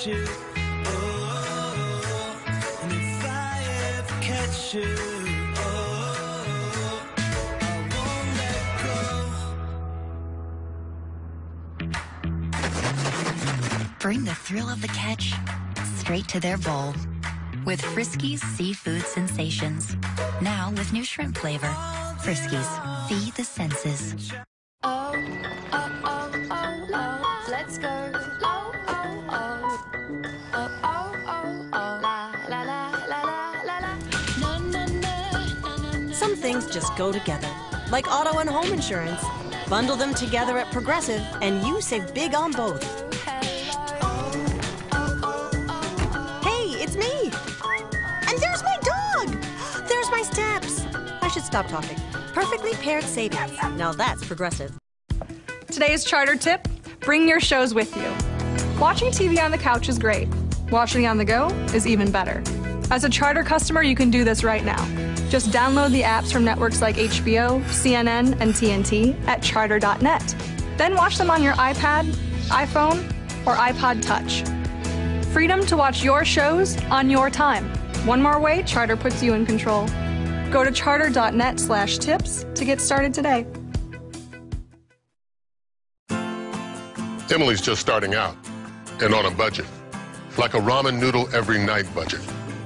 catch you, oh, and if I ever catch you. Oh, Bring the thrill of the catch straight to their bowl with Friskies Seafood Sensations. Now with new shrimp flavor. Friskies, feed the senses. Oh, oh, oh. Things just go together, like auto and home insurance. Bundle them together at Progressive, and you save big on both. Hey, it's me! And there's my dog! There's my steps! I should stop talking. Perfectly paired savings. Now that's Progressive. Today's charter tip bring your shows with you. Watching TV on the couch is great. Watching on the go is even better. As a charter customer, you can do this right now. Just download the apps from networks like HBO, CNN, and TNT at charter.net. Then watch them on your iPad, iPhone, or iPod Touch. Freedom to watch your shows on your time. One more way Charter puts you in control. Go to charter.net slash tips to get started today. Emily's just starting out and on a budget, like a ramen noodle every night budget.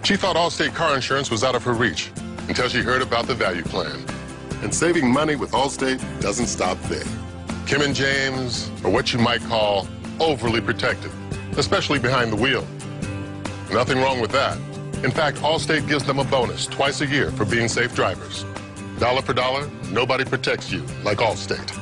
She thought Allstate car insurance was out of her reach until she heard about the value plan. And saving money with Allstate doesn't stop there. Kim and James are what you might call overly protective, especially behind the wheel. Nothing wrong with that. In fact, Allstate gives them a bonus twice a year for being safe drivers. Dollar for dollar, nobody protects you like Allstate.